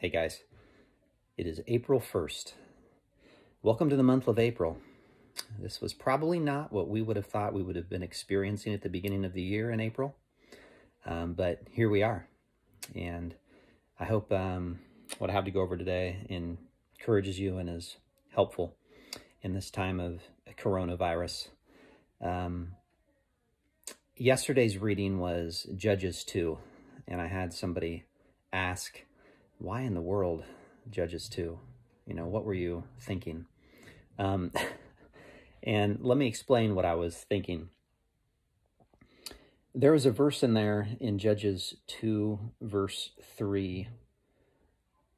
Hey guys, it is April 1st. Welcome to the month of April. This was probably not what we would have thought we would have been experiencing at the beginning of the year in April, um, but here we are. And I hope um, what I have to go over today encourages you and is helpful in this time of coronavirus. Um, yesterday's reading was Judges 2, and I had somebody ask, why in the world Judges 2? You know, what were you thinking? Um, and let me explain what I was thinking. There is a verse in there in Judges 2, verse 3,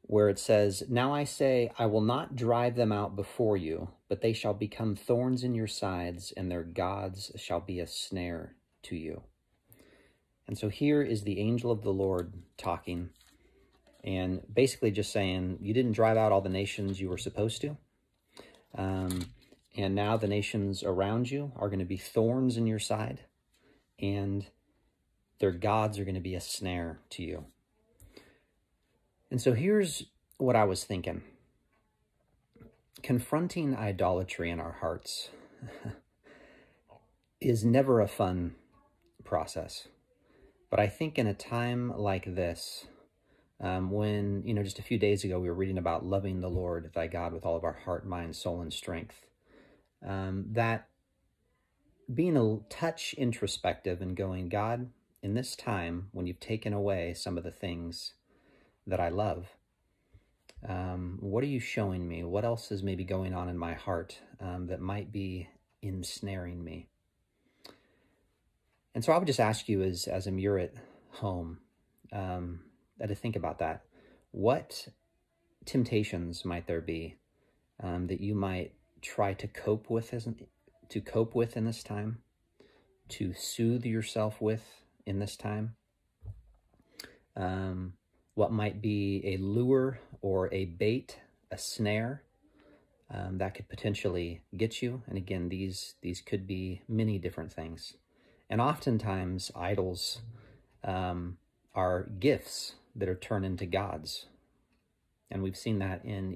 where it says, Now I say, I will not drive them out before you, but they shall become thorns in your sides, and their gods shall be a snare to you. And so here is the angel of the Lord talking and basically just saying you didn't drive out all the nations you were supposed to. Um, and now the nations around you are going to be thorns in your side, and their gods are going to be a snare to you. And so here's what I was thinking confronting idolatry in our hearts is never a fun process. But I think in a time like this, um, when, you know, just a few days ago, we were reading about loving the Lord thy God with all of our heart, mind, soul, and strength. Um, that being a touch introspective and going, God, in this time, when you've taken away some of the things that I love, um, what are you showing me? What else is maybe going on in my heart um, that might be ensnaring me? And so I would just ask you as, as you're at home, um, to think about that. What temptations might there be um, that you might try to cope with as to cope with in this time, to soothe yourself with in this time? Um, what might be a lure or a bait, a snare um, that could potentially get you? And again, these these could be many different things. And oftentimes, idols um, are gifts that are turned into gods. And we've seen that in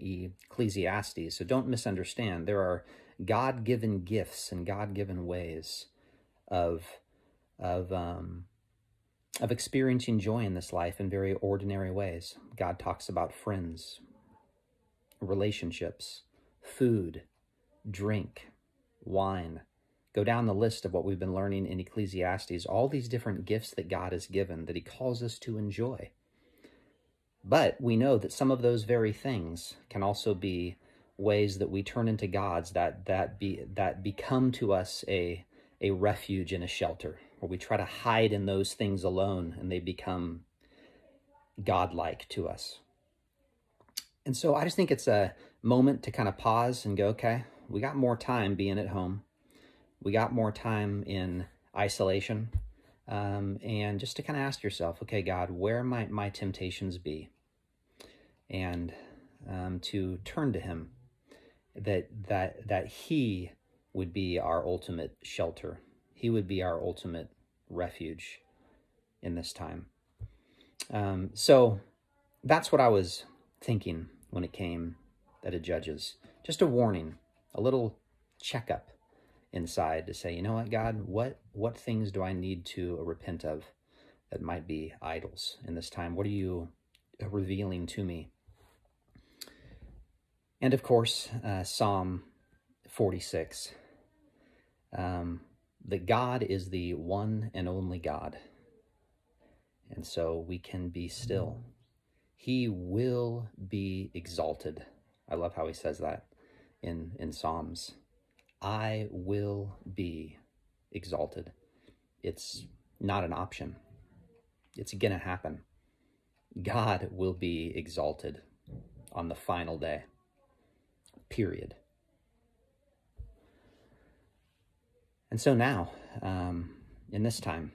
Ecclesiastes. So don't misunderstand. There are God given gifts and God given ways of, of, um, of experiencing joy in this life in very ordinary ways. God talks about friends, relationships, food, drink, wine. Go down the list of what we've been learning in Ecclesiastes, all these different gifts that God has given that he calls us to enjoy. But we know that some of those very things can also be ways that we turn into gods that that be that become to us a a refuge and a shelter, where we try to hide in those things alone and they become godlike to us. And so I just think it's a moment to kind of pause and go, okay, we got more time being at home. We got more time in isolation. Um, and just to kind of ask yourself, okay, God, where might my temptations be? And um, to turn to him that that that he would be our ultimate shelter. He would be our ultimate refuge in this time. Um, so that's what i was thinking when it came that it judges. Just a warning a little checkup inside to say you know what god? What what things do i need to repent of that might be idols in this time? What are you revealing to me and of course, uh, Psalm 46 um, that God is the one and only God. And so we can be still. He will be exalted. I love how he says that in, in Psalms. I will be exalted. It's not an option. It's going to happen. God will be exalted on the final day period. And so now, um, in this time,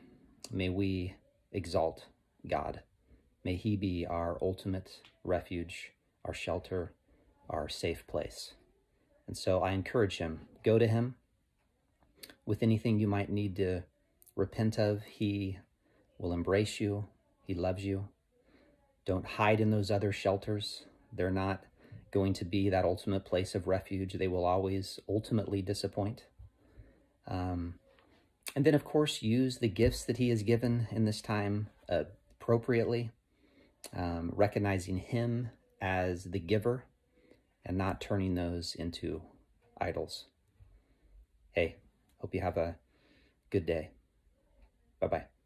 may we exalt God. May He be our ultimate refuge, our shelter, our safe place. And so I encourage Him go to Him with anything you might need to repent of. He will embrace you, He loves you. Don't hide in those other shelters. They're not going to be that ultimate place of refuge. They will always ultimately disappoint. Um, and then, of course, use the gifts that He has given in this time appropriately, um, recognizing Him as the giver and not turning those into idols. Hey, hope you have a good day. Bye bye.